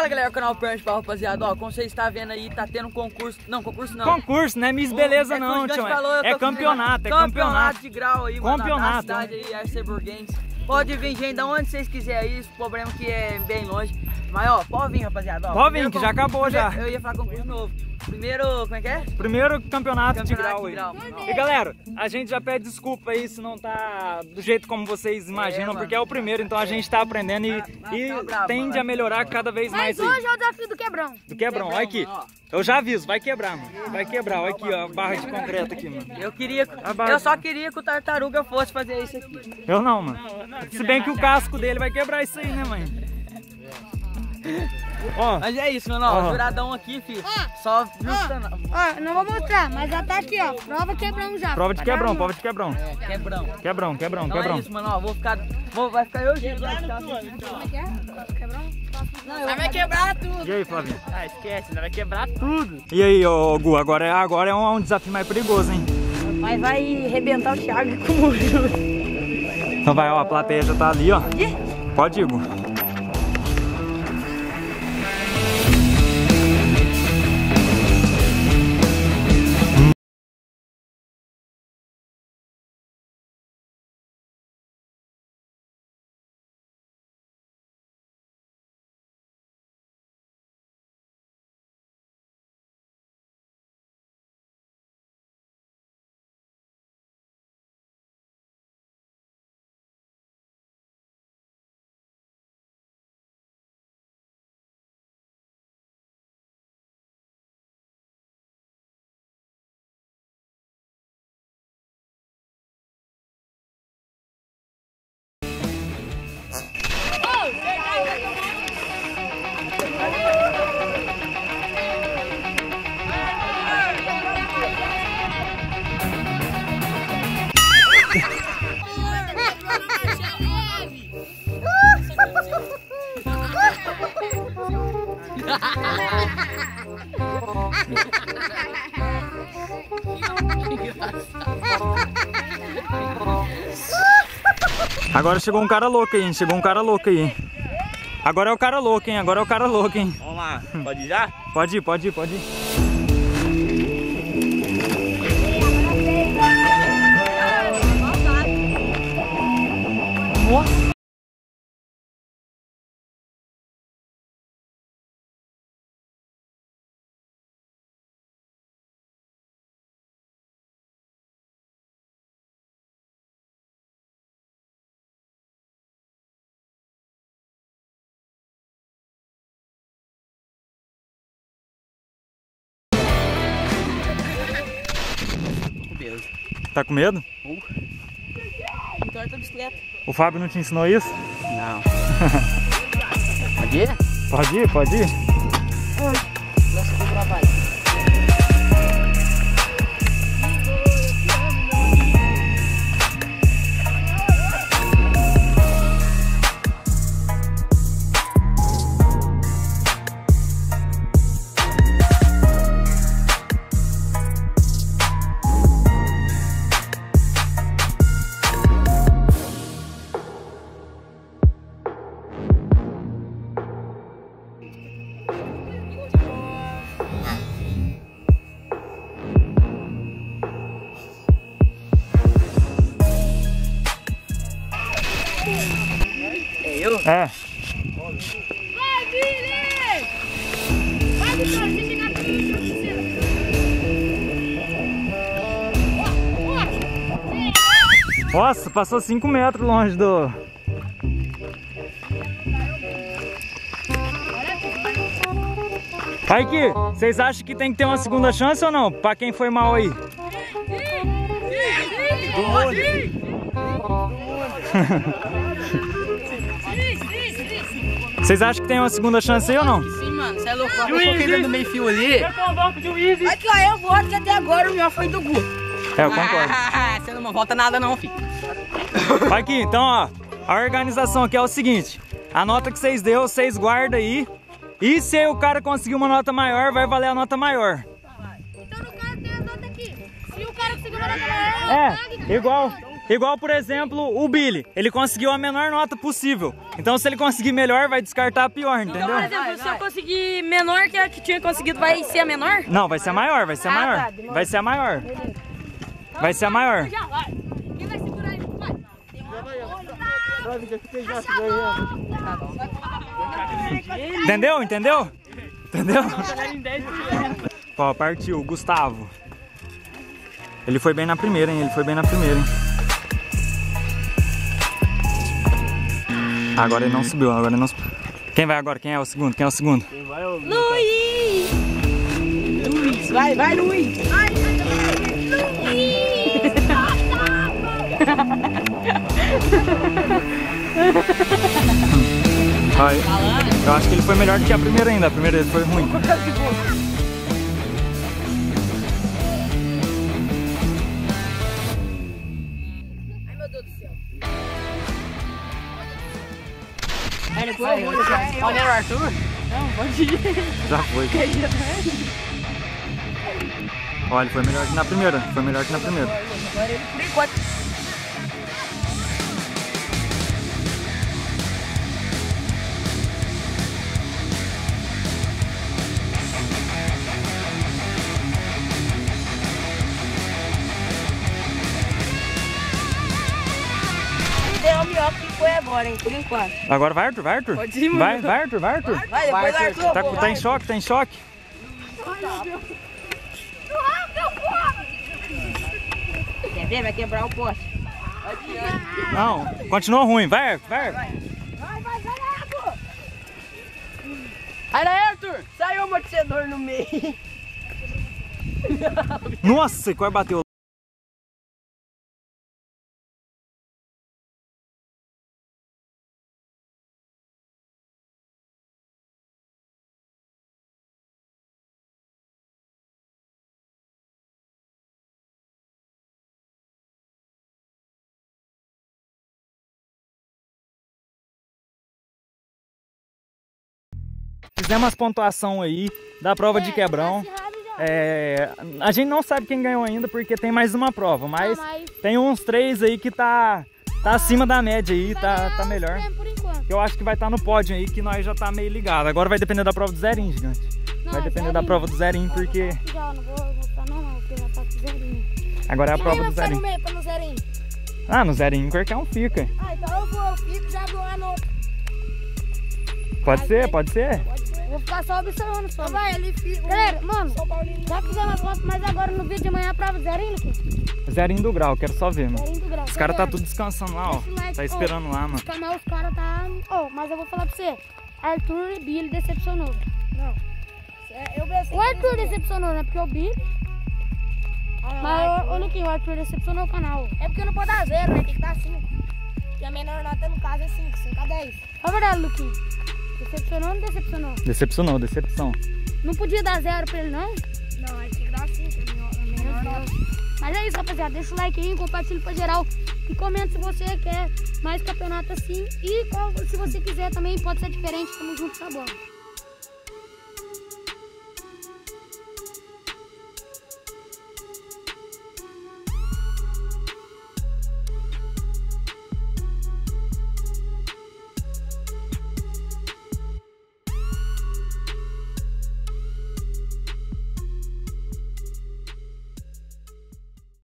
Fala galera, canal Pernas para rapaziada, ó, como vocês estão vendo aí, tá tendo concurso, não, concurso não. Concurso, não é Miss Beleza é, não, tio. É campeonato, é campeonato. de grau aí, mano, campeonato. na cidade aí, RC Burguense. Pode vir gente da onde vocês quiserem aí, o problema é que é bem longe. Mas ó, pode vir rapaziada, ó. Pode vir, que já acabou primeiro, já. Eu ia falar concurso novo. Primeiro, como é que é? Primeiro campeonato, campeonato de grau aí. Grau, e galera, a gente já pede desculpa aí se não tá do jeito como vocês imaginam, é, porque é o primeiro, então a gente tá aprendendo e, tá, e tá bravo, tende mano. a melhorar cada vez mais. Mas hoje é o desafio do quebrão. Do quebrão, olha aqui. Eu já aviso, vai quebrar, mano. Vai quebrar, olha aqui, ó, a barra de concreto aqui, mano. Eu queria, barra... eu só queria que o tartaruga fosse fazer isso aqui. Eu não, mano. Se bem que o casco dele vai quebrar isso aí, né, mãe? Ó, mas é isso, mano. Ó, juradão aqui, filho. Só justa Ó, não vou mostrar, mas já tá aqui, ó. Prova quebrão já. Prova de quebrão, prova de quebrão. É, quebrão. Quebrão, quebrão, então quebrão. é isso, mano. Ó, vou ficar. Vou, vai ficar eu gente. Vai ficar assim. Como é que é? Quebrão? Não, vai quebrar tudo. E aí, Flavinho? Ah, esquece, vai quebrar tudo. E aí, ô Gu, agora, é, agora é um, um desafio mais perigoso, hein? Mas vai arrebentar o Thiago com o Então vai, ó, a plateia já tá ali, ó. Pode ir, Gu. Agora chegou um cara louco aí? Chegou um cara louco aí? Agora é o cara louco, hein? Agora é o cara louco, hein? Vamos lá. Pode ir já? Pode ir, pode ir, pode ir. Tá com medo? Uh. Torta a bicicleta. O Fábio não te ensinou isso? Não. pode ir? Pode ir, pode ir. Nossa, vou trabalhar. eu? É. Vai, Billy! Vai, Vitor, você chegar Nossa, passou 5 metros longe do... Kaique, vocês acham que tem que ter uma segunda chance ou não? Pra quem foi mal aí? Sim, sim, sim, sim. Vocês acham que tem uma segunda chance aí ou não? Sim, mano. Você é louco. Eu coloquei no meio fio ali. Eu convoco juiz. Aqui, ó. Eu voto que até agora o melhor foi do Gu. É, eu concordo. Ah, você não volta nada não, filho. Aqui, então, ó. A organização aqui é o seguinte. A nota que vocês deu, vocês guardam aí. E se o cara conseguir uma nota maior, vai valer a nota maior. Então no caso tem a nota aqui. Se o cara conseguir uma nota maior, É, igual. Igual, por exemplo, o Billy. Ele conseguiu a menor nota possível. Então, se ele conseguir melhor, vai descartar a pior, Então, entendeu? por exemplo, se eu conseguir menor que a que tinha conseguido, vai ser a menor? Não, vai ser a maior, vai ser a Ah, maior. tá. Vai ser a maior. Vai ser a maior. Vai. Quem vai segurar ele? Vai. Entendeu? Entendeu? Entendeu? Ó, partiu, Gustavo. Ele foi bem na primeira, hein? Ele foi bem na primeira, hein? Agora ele não subiu, agora ele não subiu. Quem vai agora? Quem é o segundo? Quem é o segundo? Luiz! Luiz, vai, vai, Luiz. Ai, eu acho que ele foi melhor que a primeira ainda. A primeira ele foi ruim. Olha o Arthur. Já foi. Olha, ele foi melhor que na primeira. Foi melhor que na primeira. Por enquanto. Deu o melhor que foi agora, hein? Por enquanto. Agora vai, Arthur, vai, Arthur. Pode ir, mano. Vai, vai, Arthur, vai, Arthur. Vai, depois do Arthur. Tá, tá em choque, tá em choque. Quer ver? Vai quebrar o poste. Não, continua ruim. Vai, Arthur, vai. Arthur. Aí Arthur. Saiu o amortecedor no meio. Nossa, quase bateu. Fizemos as pontuação aí da prova de quebrão. É, a gente não sabe quem ganhou ainda porque tem mais uma prova, mas Não, mas- tem uns três aí que tá, tá acima da média aí, tá, tá melhor. enquanto. Eu acho que vai estar no pódio aí, que nós já tá meio ligado. Agora vai depender da prova do zerinho, gigante. Não, Vai é depender da zerinho. prova do zerinho, porque vou ficar aqui já, não vou voltar não, não, porque já tá com zerinho. agora é a prova do no zerinho. meio pra no zerinho? Ah, no zerinho qualquer um fica. Ah, então eu vou, eu fico já do ano. Pode ser, pode ser. Vou ficar só observando só. Vai, ele fica. Galera, mano, já fizemos as contas, mas agora no vídeo de amanhã é a prova zerinho, Luquinhos? Zerinho do grau, quero só ver, mano. Zerinho do grau. Os caras tá tudo descansando lá, ó. Like, Tá esperando lá, mano. Os canal, os caras tá... Oh, mas eu vou falar pra você. Arthur e Billy decepcionou. Não. Eu o Arthur decepcionou, né? Porque o Billy... Mas, ô, ô Luquinho, o Arthur decepcionou o canal. É porque não pode dar zero, né? Tem que dar 5. E a menor nota no caso é 5, 5 a 10. É verdade, Luquinho. Decepcionou ou não decepcionou? Decepcionou, decepção. Não podia dar zero pra ele, não? Não, gente tem que dar 5, é Meu nota. Deus. Mas é isso, rapaziada. Deixa o like aí, compartilha pra geral. E comenta se você quer mais campeonato assim. E qual, se você quiser também, pode ser diferente. Tamo junto, tá bom.